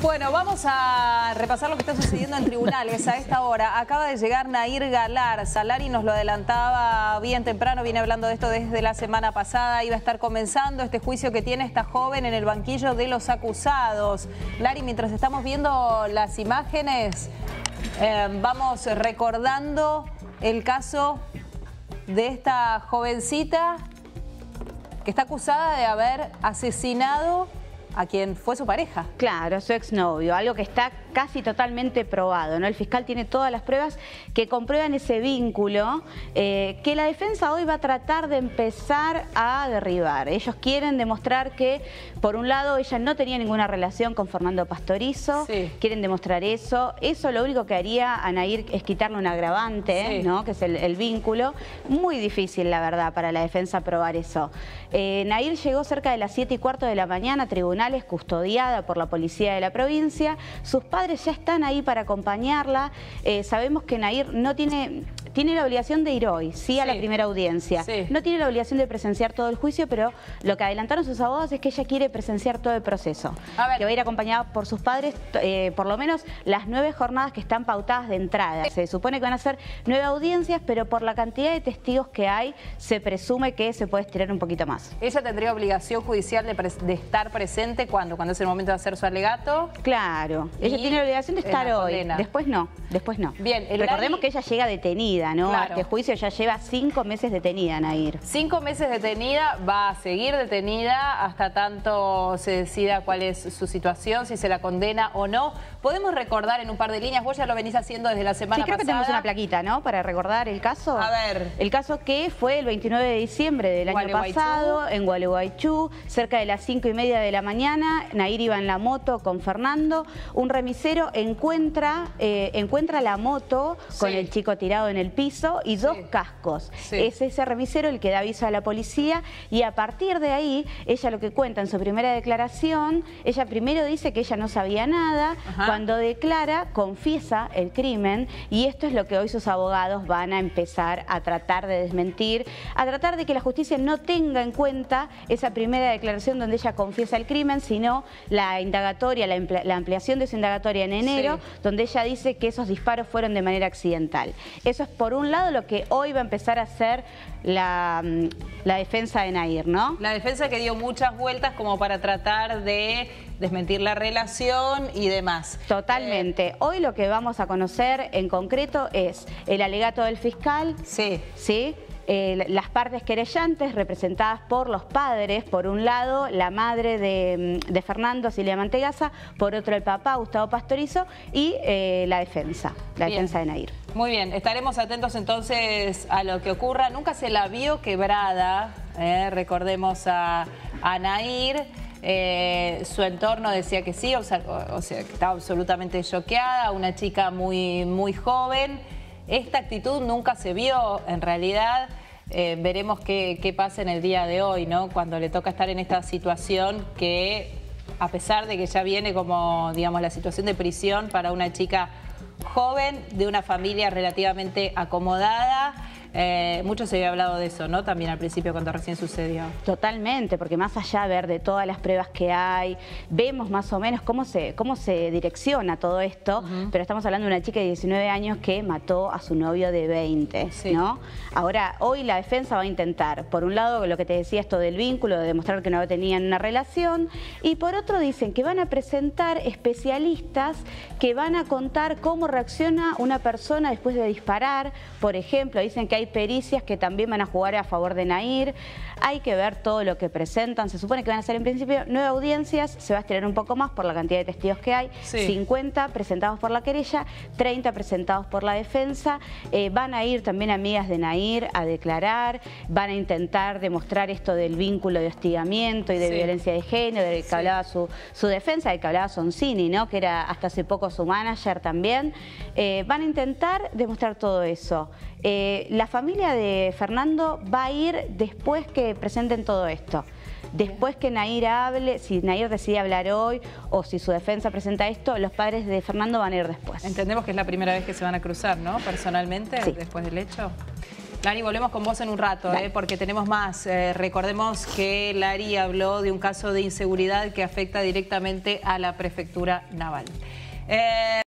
Bueno, vamos a repasar lo que está sucediendo en tribunales a esta hora. Acaba de llegar Nair Galar. Salari nos lo adelantaba bien temprano, viene hablando de esto desde la semana pasada. Iba a estar comenzando este juicio que tiene esta joven en el banquillo de los acusados. Lari, mientras estamos viendo las imágenes, eh, vamos recordando el caso de esta jovencita que está acusada de haber asesinado a quien fue su pareja. Claro, su exnovio, algo que está casi totalmente probado. ¿no? El fiscal tiene todas las pruebas que comprueban ese vínculo eh, que la defensa hoy va a tratar de empezar a derribar. Ellos quieren demostrar que, por un lado, ella no tenía ninguna relación con Fernando Pastorizo, quieren demostrar eso. Eso lo único que haría a Nair es quitarle un agravante, ¿no? que es el, vínculo. Muy difícil, la verdad, para la defensa probar eso. Eh, Nair llegó cerca de las 7 y cuarto de la mañana a tribunales, custodiada por la policía de la provincia. Sus padres ya están ahí para acompañarla. Eh, sabemos que Nair no tiene, tiene la obligación de ir hoy, sí, a la primera audiencia. No tiene la obligación de presenciar todo el juicio, pero lo que adelantaron sus abogados es que ella quiere presenciar todo el proceso. Que va a ir acompañada por sus padres, eh, por lo menos las nueve jornadas que están pautadas de entrada. Se supone que van a ser nueve audiencias, pero por la cantidad de testigos que hay, se presume que se puede estirar un poquito más. ¿Ella tendría obligación judicial de, estar presente cuando? ¿Cuando es el momento de hacer su alegato? Claro. Ella tiene la obligación de estar hoy. Después no, después no. Bien, Recordemos que ella llega detenida, ¿no? Este juicio ya lleva cinco meses detenida, Nair. Cinco meses detenida, va a seguir detenida hasta tanto se decida cuál es su situación, si se la condena o no. Podemos recordar en un par de líneas, vos ya lo venís haciendo desde la semana sí, creo que tenemos una plaquita, ¿no? Para recordar el caso. A ver. El caso que fue el 29 de diciembre del año pasado en Gualeguaychú, cerca de las cinco y media de la mañana. Nair iba en la moto con Fernando. Un remisero encuentra, eh, encuentra la moto con el chico tirado en el piso y dos cascos. Es ese remisero el que da aviso a la policía y a partir de ahí, ella lo que cuenta en su primera declaración, ella primero dice que ella no sabía nada, cuando declara, confiesa el crimen y esto es lo que hoy sus abogados van a empezar a tratar de desmentir, a tratar de que la justicia no tenga en cuenta esa primera declaración donde ella confiesa el crimen, sino la indagatoria, la, ampliación de su indagatoria en enero, donde ella dice que esos disparos fueron de manera accidental. Eso es por un lado lo que hoy va a empezar a hacer la, mm, la defensa de Nair, ¿no? La defensa que dio muchas vueltas como para tratar de desmentir la relación y demás. Totalmente. Hoy lo que vamos a conocer en concreto es el alegato del fiscal. Sí. ¿Sí? Eh, las partes querellantes representadas por los padres, por un lado la madre de, mm, Fernando, Silvia Mantegaza, por otro el papá, Gustavo Pastorizo, y eh, la defensa, la defensa de Nair. Muy bien, estaremos atentos entonces a lo que ocurra. Nunca se la vio quebrada, eh, recordemos a, a Nair. Eh, su entorno decía que sí, o sea, que estaba absolutamente choqueada, una chica muy, muy joven. Esta actitud nunca se vio, en realidad. Eh, veremos qué, qué, pasa en el día de hoy, ¿no? Cuando le toca estar en esta situación que, a pesar de que ya viene como, digamos, la situación de prisión para una chica joven, de una familia relativamente acomodada, eh, mucho se había hablado de eso, ¿no? También al principio cuando recién sucedió. Totalmente, porque más allá de ver de todas las pruebas que hay, vemos más o menos cómo se, cómo se direcciona todo esto, pero estamos hablando de una chica de 19 años que mató a su novio de 20, ¿no? Ahora, hoy la defensa va a intentar, por un lado, lo que te decía esto del vínculo, de demostrar que no tenían una relación, y por otro dicen que van a presentar especialistas que van a contar cómo reacciona una persona después de disparar, por ejemplo, dicen que hay pericias que también van a jugar a favor de Nair. Hay que ver todo lo que presentan. Se supone que van a ser en principio nueve audiencias. Se va a estirar un poco más por la cantidad de testigos que hay. 50 presentados por la querella, 30 presentados por la defensa. Eh, van a ir también amigas de Nair a declarar. Van a intentar demostrar esto del vínculo de hostigamiento y de violencia de género, del que hablaba su, defensa, del que hablaba Soncini, ¿no? que era hasta hace poco su manager también. Eh, van a intentar demostrar todo eso. Eh, la familia de Fernando va a ir después que presenten todo esto. Después que Nair hable, si Nair decide hablar hoy o si su defensa presenta esto, los padres de Fernando van a ir después. Entendemos que es la primera vez que se van a cruzar, ¿no? Personalmente, después del hecho. Lari, volvemos con vos en un rato, eh, porque tenemos más. Eh, recordemos que Lari habló de un caso de inseguridad que afecta directamente a la prefectura naval. Eh,